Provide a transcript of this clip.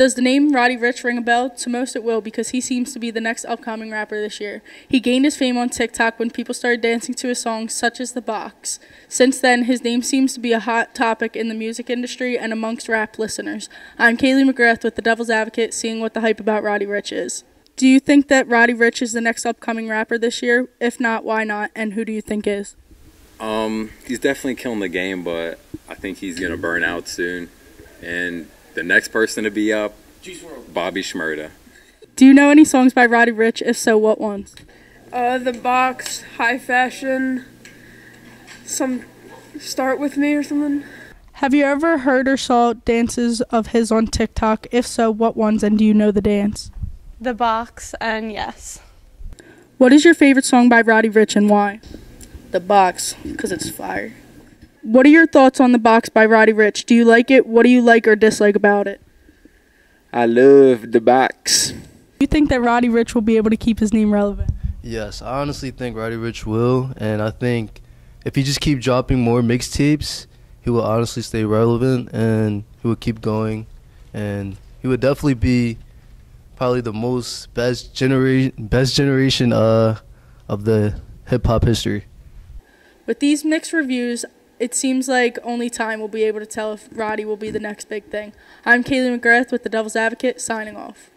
Does the name Roddy Ricch ring a bell? To most, it will because he seems to be the next upcoming rapper this year. He gained his fame on TikTok when people started dancing to his songs such as The Box. Since then, his name seems to be a hot topic in the music industry and amongst rap listeners. I'm Kaeli McGrath with The Devil's Advocate, seeing what the hype about Roddy Ricch is. Do you think that Roddy Ricch is the next upcoming rapper this year? If not, why not? And who do you think is? Um, he's definitely killing the game, but I think he's gonna burn out soon. And the next person to be up, Bobby Shmurda. Do you know any songs by Roddy Ricch? If so, what ones? Uh, the box, high fashion, some start with me or something. Have you ever heard or saw dances of his on TikTok? If so, what ones and do you know the dance? The box and yes. What is your favorite song by Roddy Ricch and why? The box, because it's fire. What are your thoughts on The Box by Roddy Ricch? Do you like it? What do you like or dislike about it? I love the box. You think that Roddy Ricch will be able to keep his name relevant? Yes, I honestly think Roddy Ricch will, and I think if he just keep dropping more mixtapes, he will honestly stay relevant and he will keep going, and he would definitely be probably the most best generation best generation uh of the hip hop history. With these mixed reviews, it seems like only time will be able to tell if Roddy will be the next big thing. I'm Kaeli McGrath with The Devil's Advocate, signing off.